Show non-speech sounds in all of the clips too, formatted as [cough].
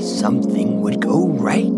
something would go right.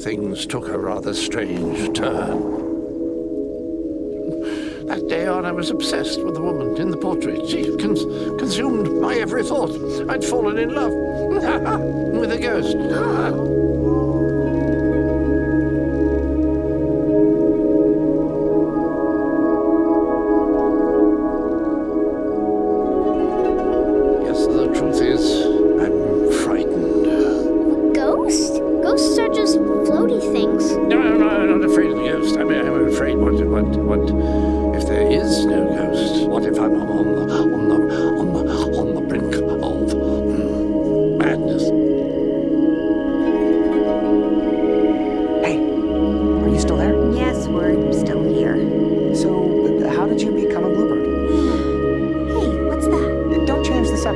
things took a rather strange turn. That day on, I was obsessed with the woman in the portrait. She cons consumed my every thought. I'd fallen in love [laughs] with a ghost. [laughs]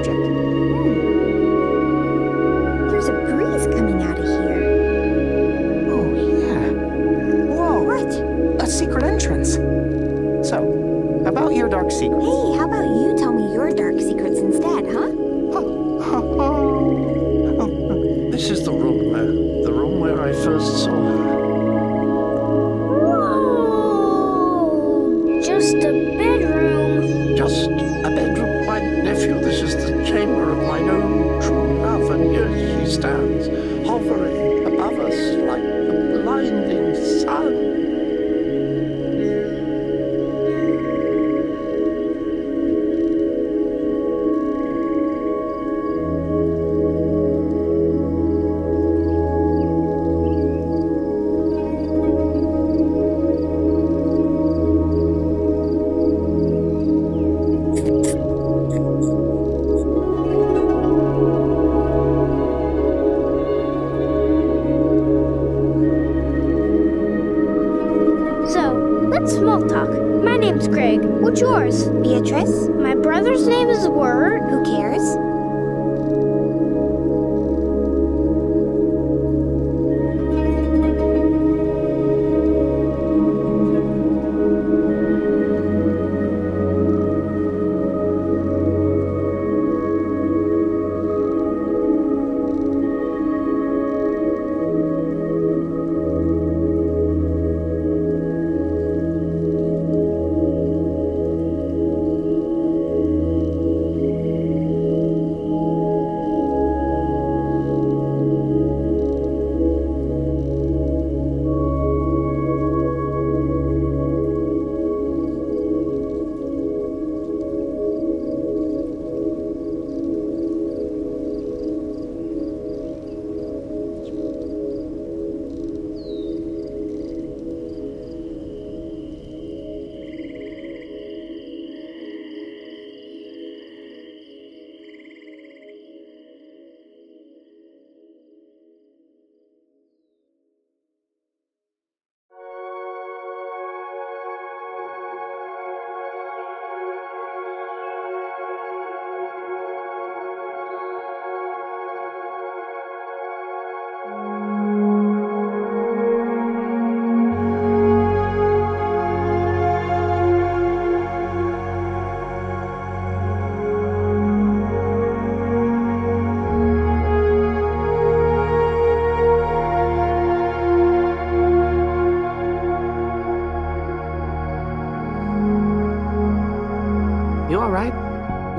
object. hovering above us like a blinding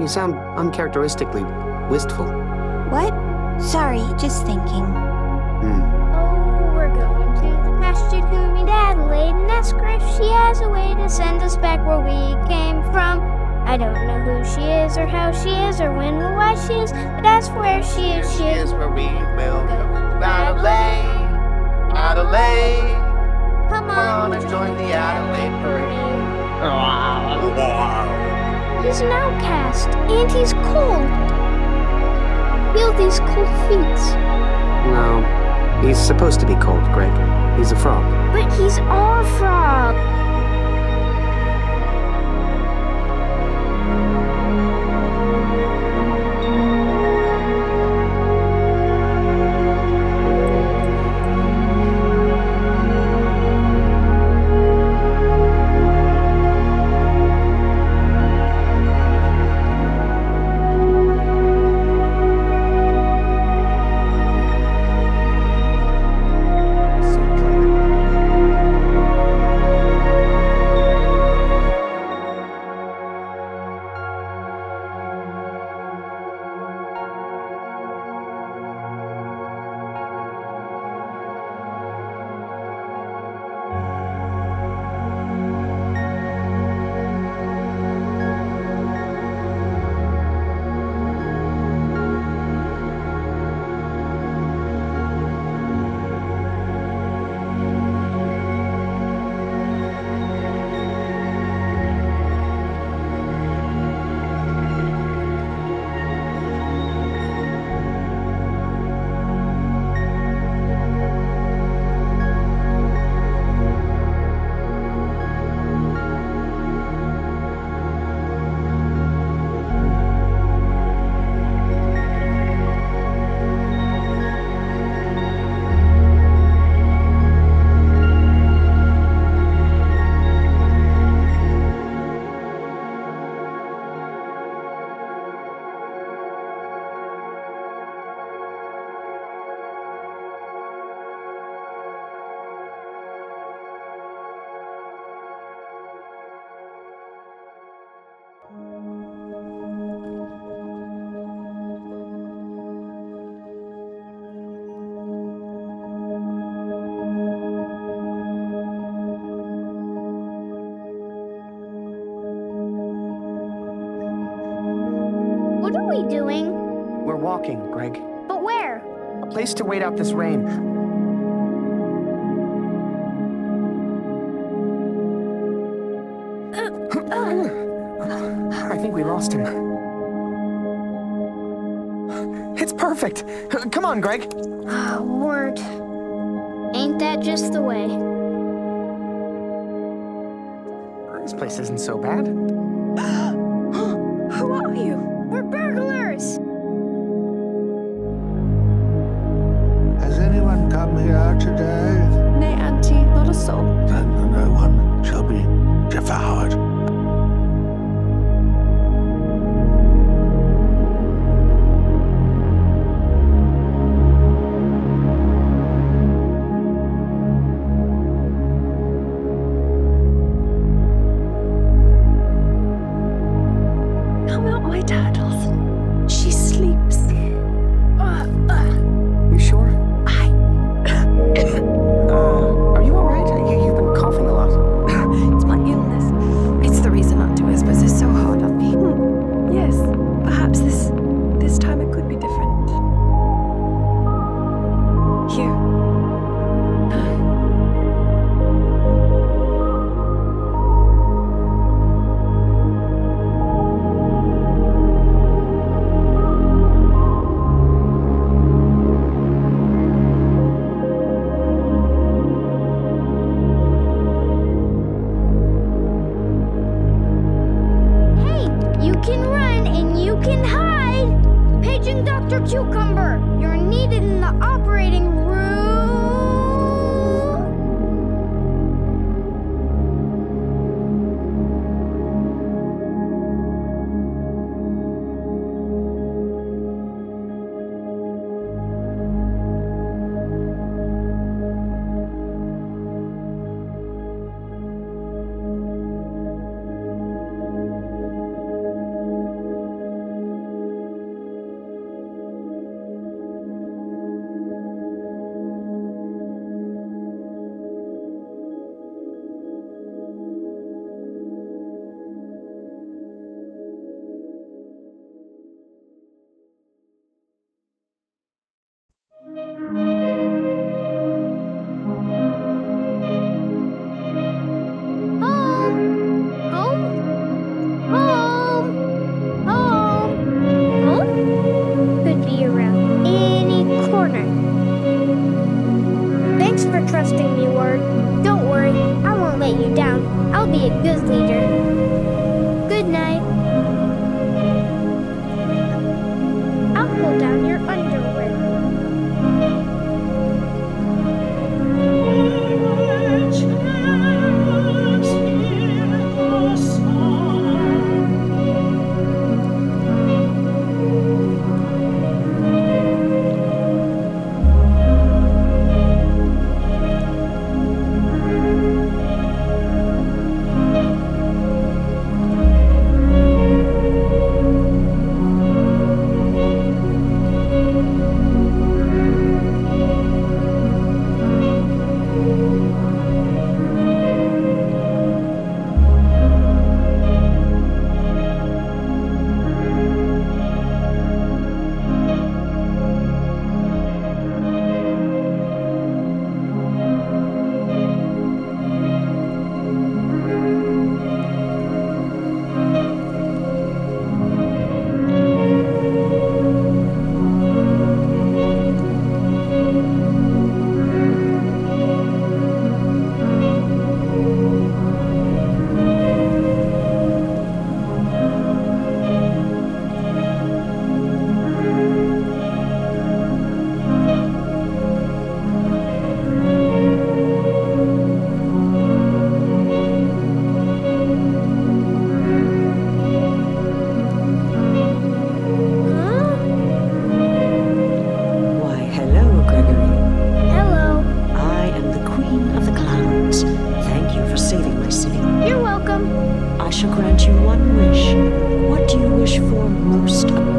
You all right? You sound uncharacteristically wistful. What? Sorry, just thinking. Hmm. Oh, we're going to the pasture to meet Adelaide and ask her if she has a way to send us back where we came from. I don't know who she is or how she is or when or why she is, but as for where she is, she is. where we will go. Adelaide, Adelaide. Come Come on, on and join the Adelaide parade. He's an outcast, and he's cold. Feel these cold feet. No, he's supposed to be cold, Greg. He's a frog. But he's our frog. We doing? We're walking, Greg. But where? A place to wait out this rain. I think we lost him. It's perfect. Come on, Greg. Ah, word. Ain't that just the way? This place isn't so bad. [gasps] Who are you? Today? Nay, Auntie, not a soul. Then no one shall be devoured. I'll be a good leader. shall grant you one wish. What do you wish for most?